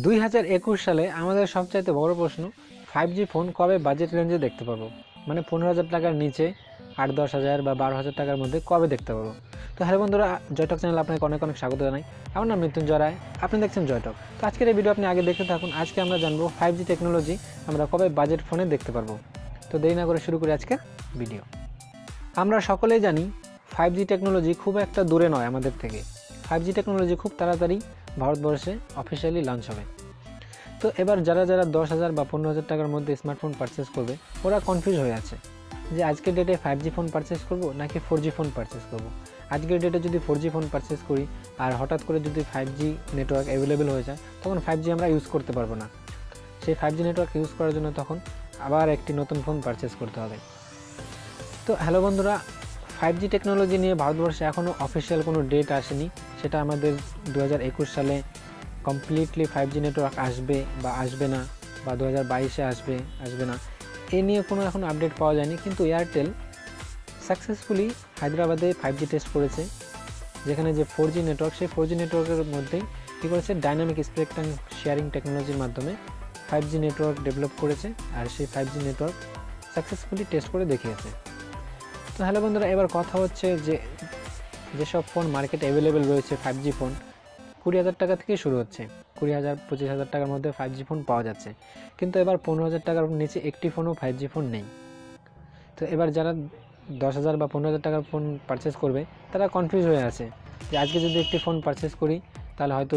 দুই হাজার একুশ সালে আমাদের সবচাইতে বড় প্রশ্ন ফাইভ জি ফোন কবে বাজেট রেঞ্জে দেখতে পাবো? মানে পনেরো হাজার টাকার নিচে আট দশ হাজার বা বারো হাজার টাকার মধ্যে কবে দেখতে পাবো? তো হ্যালো বন্ধুরা, জয়টক চ্যানেল আপনাকে অনেক অনেক স্বাগত জানাই। আমার নাম মৃত্যুঞ্জয় রায় আপনি দেখছেন জয়টক। তো আজকের এই ভিডিও আপনি আগে দেখতে থাকুন, আজকে আমরা জানব ফাইভ জি টেকনোলজি আমরা কবে বাজেট ফোনে দেখতে পারব। তো দেরি না করে শুরু করি আজকের ভিডিও। আমরা সকলেই জানি ফাইভ জি টেকনোলজি খুব একটা দূরে নয় আমাদের থেকে। ফাইভ জি টেকনোলজি খুব তাড়াতাড়ি ভারতবর্ষে অফিসিয়ালি লঞ্চ হবে। তো এবার যারা যারা দশ হাজার বা পনেরো হাজার টাকার মধ্যে স্মার্টফোন পারচেস করবে, ওরা কনফিউজ হয়ে আছে যে আজকের ডেটে ফাইভ জি ফোন পারচেস করব নাকি ফোর জি ফোন পারচেস করব? আজকের ডেটে যদি ফোর জি ফোন পারচেস করি আর হঠাৎ করে যদি ফাইভ জি নেটওয়ার্ক অ্যাভেলেবেল হয়ে যায়, তখন ফাইভ জি আমরা ইউজ করতে পারব না। সেই ফাইভ জি নেটওয়ার্ক ইউজ করার জন্য তখন আবার একটি নতুন ফোন পারচেস করতে হবে। তো হ্যালো বন্ধুরা ফাইভ জি টেকনোলজি নিয়ে ভারতবর্ষে এখনও অফিসিয়াল কোনো ডেট আসেনি। সেটা আমাদের দু হাজার একুশ সালে কমপ্লিটলি ফাইভ জি নেটওয়ার্ক আসবে বা আসবে না, বা দু বাইশে আসবে আসবে না। এ নিয়ে কোনো এখন আপডেট পাওয়া যায়নি, কিন্তু এয়ারটেল সাকসেসফুলি হায়দ্রাবাদে ফাইভ জি টেস্ট করেছে, যেখানে যে ফোর জি নেটওয়ার্ক সেই ফোর জি নেটওয়ার্কের মধ্যেই কী করেছে? ডাইনামিক স্পেকট্রাম শেয়ারিং টেকনোলজির মাধ্যমে ফাইভ জি নেটওয়ার্ক ডেভেলপ করেছে, আর সেই five G network successfully test করে দেখিয়েছে। তো হ্যালো বন্ধুরা, এবার কথা হচ্ছে যে যেসব ফোন মার্কেটে অ্যাভেলেবেল রয়েছে ফাইভ জি ফোন কুড়ি হাজার টাকা থেকেই শুরু হচ্ছে। কুড়ি হাজার, পঁচিশ হাজার টাকার মধ্যে ফাইভ জি ফোন পাওয়া যাচ্ছে। কিন্তু এবার পনেরো হাজার টাকার নিচে একটি ফোনও ফাইভ জি ফোন নেই। তো এবার যারা দশ হাজার বা পনেরো হাজার টাকার ফোন পারচেস করবে, তারা কনফিউজ হয়ে আছে যে আজকে যদি একটি ফোন পারচেস করি, তাহলে হয়তো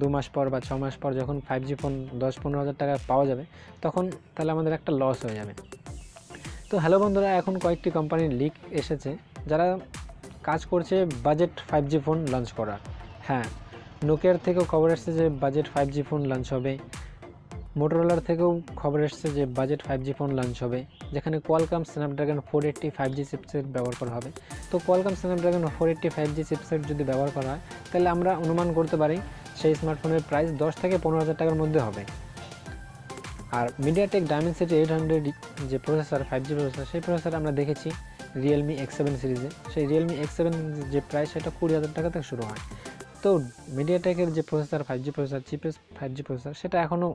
দু মাস পর বা ছ মাস পর যখন ফাইভ জি ফোন দশ পনেরো হাজার টাকা পাওয়া যাবে, তখন তাহলে আমাদের একটা লস হয়ে যাবে। তো হ্যালো বন্ধুরা, এখন কয়েকটি কোম্পানির লিক এসেছে যারা কাজ করছে budget five G phone launch করার। হ্যাঁ নোকিয়ার থেকেও খবর এসছে যে budget five G phone launch হবে। মোটোরোলার থেকেও খবর এসছে যে budget five G phone launch হবে, যেখানে Qualcomm Snapdragon four eighty five G chipset ব্যবহার করা হবে। তো Qualcomm Snapdragon four eighty five G chipset যদি ব্যবহার করা হয়, তাহলে আমরা অনুমান করতে পারি সেই স্মার্টফোনের প্রাইস দশ থেকে পনেরো হাজার টাকার মধ্যে হবে। আর মিডিয়াটেক ডায়মেন্সিটি এইট হান্ড্রেড যে প্রসেসর ফাইভ জি প্রসেসর সেই প্রসেসর আমরা দেখেছি রিয়েলমি এক্স সেভেন সিরিজে। সেই রিয়েলমি এক্স সেভেন যে প্রাইস সেটা কুড়ি হাজার টাকা থেকে শুরু হয়। তো মিডিয়াটেকের যে processor five G processor cheapest five G processor সেটা এখনও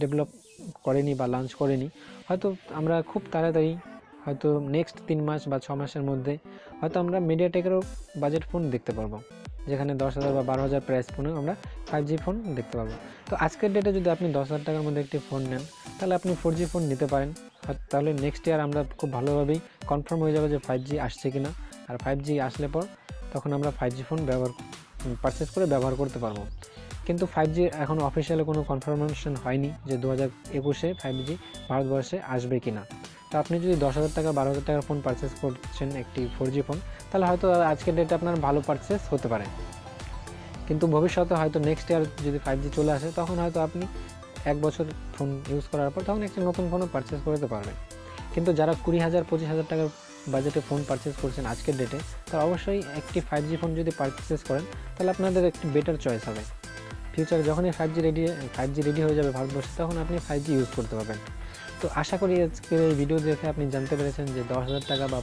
ডেভেলপ করেনি বা লঞ্চ করেনি। হয়তো আমরা খুব তাড়াতাড়ি, হয়তো নেক্সট তিন মাস বা ছ মাসের মধ্যে, হয়তো আমরা মিডিয়াটেকেরও বাজেট ফোন দেখতে পারব। যেখানে দশ হাজার বা বারো হাজার প্রাইস ফোনে আমরা ফাইভ জি ফোন দেখতে পাবো। তো আজকের ডেটে যদি আপনি দশ হাজার টাকার মধ্যে একটি ফোন নেন, তাহলে আপনি ফোর জি ফোন নিতে পারেন। তাহলে নেক্সট ইয়ার আমরা খুব ভালোভাবেই কনফার্ম হয়ে যাবে যে ফাইভ জি আসছে কিনা। আর ফাইভ জি আসলে পর তখন আমরা ফাইভ জি ফোন ব্যবহার পারচেস করে ব্যবহার করতে পারব। কিন্তু ফাইভ জি এখন অফিসিয়ালি কোনো কনফার্মেশন হয়নি যে দু হাজার একুশে ফাইভ জি ভারতবর্ষে আসবে কি না তো আপনি যদি দশ হাজার টাকা, বারো হাজার টাকার ফোন পারচেস করছেন একটি ফোর জি ফোন তাহলে হয়তো আজকের ডেটে আপনার ভালো পারচেস হতে পারে। কিন্তু ভবিষ্যতে হয়তো নেক্সট ইয়ার যদি ফাইভ জি চলে আসে, তখন হয়তো আপনি এক বছর ফোন ইউজ করার পর তখন একটি নতুন ফোনও পারচেস করতে পারবেন। কিন্তু যারা কুড়ি হাজার, পঁচিশ হাজার টাকার বাজেটে ফোন পারচেস করছেন আজকের ডেটে তারা অবশ্যই একটি ফাইভ জি ফোন যদি পারচেস করেন, তাহলে আপনাদের একটি বেটার চয়েস হবে। ফিউচারে যখনই five G ready five G ready হয়ে যাবে ভারতবর্ষে, তখন আপনি ফাইভ জি ইউজ করতে পারবেন। তো আশা করি আজকের এই ভিডিও দেখে আপনি জানতে পেরেছেন যে দশ হাজার টাকা বা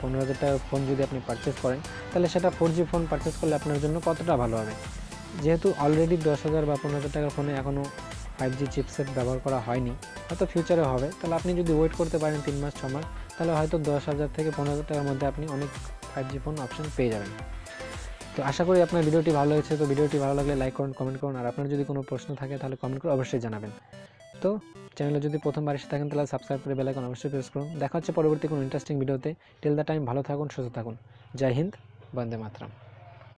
পনেরো হাজার টাকার ফোন যদি আপনি পারচেস করেন, তাহলে সেটা ফোর জি ফোন পারচেস করলে আপনার জন্য কতটা ভালো হবে? যেহেতু অলরেডি দশ হাজার বা পনেরো হাজার টাকার ফোনে এখনও ফাইভ জি চিপসেট ব্যবহার করা হয়নি, হয়তো ফিউচারে হবে। তাহলে আপনি যদি ওয়েট করতে পারেন তিন মাস, ছ মাস, তাহলে হয়তো দশ হাজার থেকে পনেরো হাজার টাকার মধ্যে আপনি অনেক ফাইভ জি ফোন অপশন পেয়ে যাবেন। তো আশা করি আপনার ভিডিওটি ভালো হয়েছে তো ভিডিওটি ভালো লাগলে লাইক করুন কমেন্ট করুন, আর আপনার যদি কোনো প্রশ্ন থাকে তাহলে কমেন্ট করে অবশ্যই জানাবেন। তো চ্যানেলে যদি প্রথমবার এসে থাকেন তাহলে সাবস্ক্রাইব করে বেলাইকন অবশ্যই প্রেস করুন। দেখা হচ্ছে পরবর্তী কোনো ইন্টারেস্টিং ভিডিওতে টিল দ্য টাইম ভালো থাকুন, সুস্থ থাকুন। জয় হিন্দ, বন্দে মাতরম।